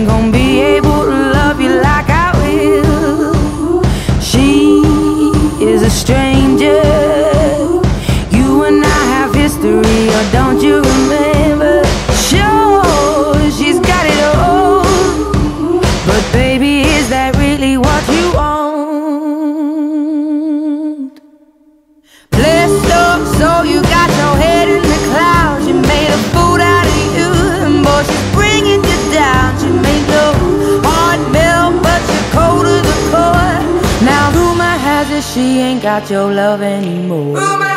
ain't gonna be able to love you like I will. She is a stranger. You and I have history, or don't you remember? Sure, she's got it all. But baby, is that really what you want? Blessed up, so you got she ain't got your love anymore.